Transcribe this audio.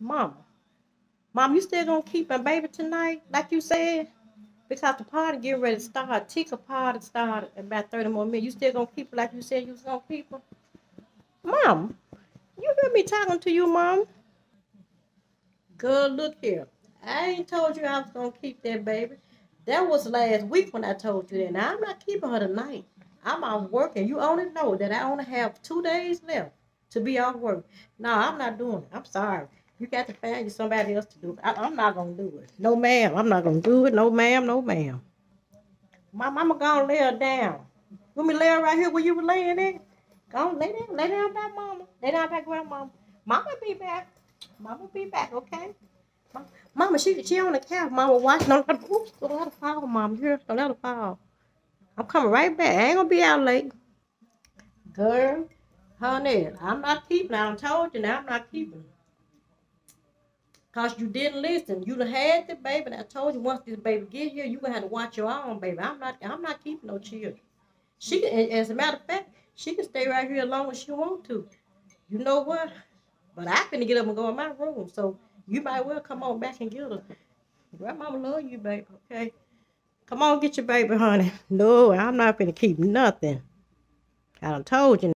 Mama. Mom, you still gonna keep my baby tonight, like you said? Because the party getting ready to start. Tika party started in about 30 more minutes. You still gonna keep her like you said you was gonna keep her? Mom, you hear me talking to you, Mom? Girl, look here. I ain't told you I was gonna keep that baby. That was last week when I told you that. Now I'm not keeping her tonight. I'm off work, and you only know that I only have two days left to be off work. No, I'm not doing it. I'm sorry. You got to find somebody else to do it. I, I'm not gonna do it. No, ma'am. I'm not gonna do it. No, ma'am. No, ma'am. My mama gonna lay her down. You me to lay her right here where you were laying at? Go lay down. Lay down by mama. Lay down by grandmama. Mama be back. Mama be back, okay? Ma- Mama, she she on the couch. Mama watching. Don't, let- oops, don't let her fall, Mama. Here, don't let her fall. I'm coming right back. I ain't gonna be out late. Girl, honey, I'm not keeping. I done told you now. I'm not keeping. Cause you didn't listen. You done had the baby. And I told you once this baby get here, you gonna have to watch your own baby. I'm not. I'm not keeping no children. She. As a matter of fact, she can stay right here as long as she want to. You know what? But I finna get up and go in my room. So you might well come on back and get her. Grandmama love you, baby. Okay. Come on, get your baby, honey. No, I'm not finna keep nothing. I done told you.